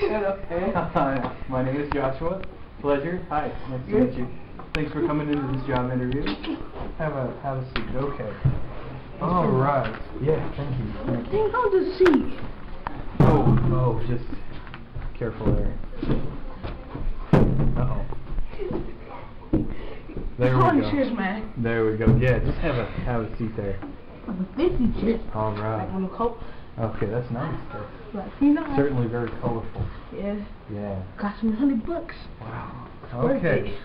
Hi, my name is Joshua. Pleasure. Hi, nice to meet you. Thanks for coming into this job interview. Have a have a seat. Okay. All right. Yeah, thank you. Thank you. How to see? Oh, oh, just careful there. Uh oh. There we go. man. There we go. Yeah, just have a have a seat there. I'm a fifty cheers. All right. On a coat. Okay, that's nice. That's Like, you know. certainly very colorful. Yeah. Yeah. Got some hundred bucks. Wow. Birthday. Okay.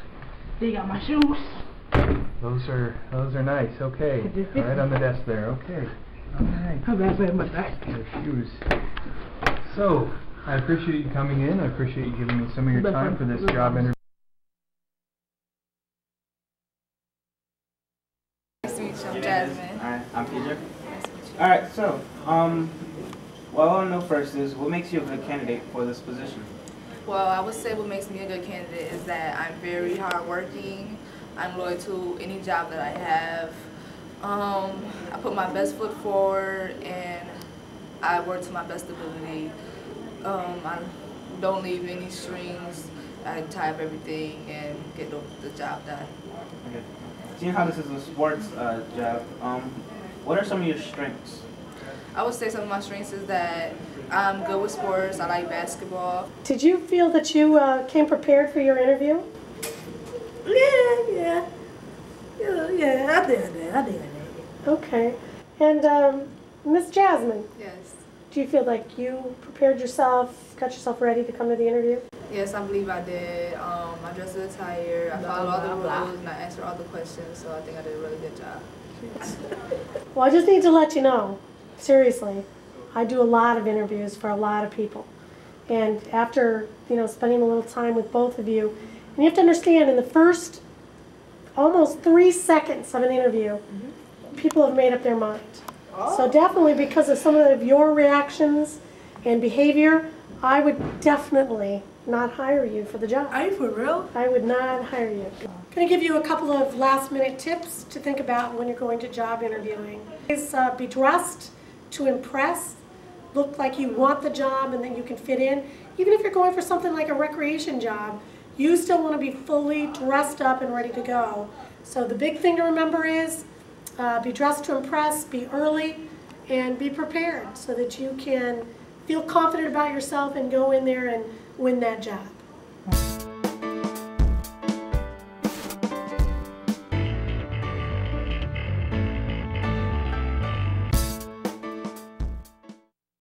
They got my shoes. Those are those are nice. Okay. Right on the desk there. Okay. All right. How about that, my back? Your shoes. So, I appreciate you coming in. I appreciate you giving me some of your time for this job interview. Nice to meet you. I'm Jasmine. Alright, I'm Peter. Nice to meet you. Alright, so, um, what I want to know first is what makes you a good candidate for this position? Well, I would say what makes me a good candidate is that I'm very hardworking. I'm loyal to any job that I have. Um, I put my best foot forward and I work to my best ability. Um, I don't leave any strings. I tie up everything and get the, the job done. Okay. Seeing how this is a sports uh, job, um, what are some of your strengths? I would say some of my strengths is that I'm good with sports. I like basketball. Did you feel that you uh, came prepared for your interview? Yeah, yeah. Yeah, yeah, I did that. I did that. Okay. And um, Miss Jasmine, Yes. do you feel like you prepared yourself, got yourself ready to come to the interview? Yes, I believe I did. Um, I dressed the attire, I followed all the rules, and I answered all the questions, so I think I did a really good job. Well, I just need to let you know, seriously, I do a lot of interviews for a lot of people. And after, you know, spending a little time with both of you, and you have to understand in the first almost three seconds of an interview, mm-hmm. people have made up their mind. So oh. definitely because of some of your reactions and behavior, I would definitely not hire you for the job. Are you for real? I would not hire you. Going to give you a couple of last minute tips to think about when you're going to job interviewing. Is uh, be dressed to impress, look like you want the job and that you can fit in. Even if you're going for something like a recreation job, you still want to be fully dressed up and ready to go. So the big thing to remember is uh, be dressed to impress, be early, and be prepared so that you can feel confident about yourself and go in there and win that job.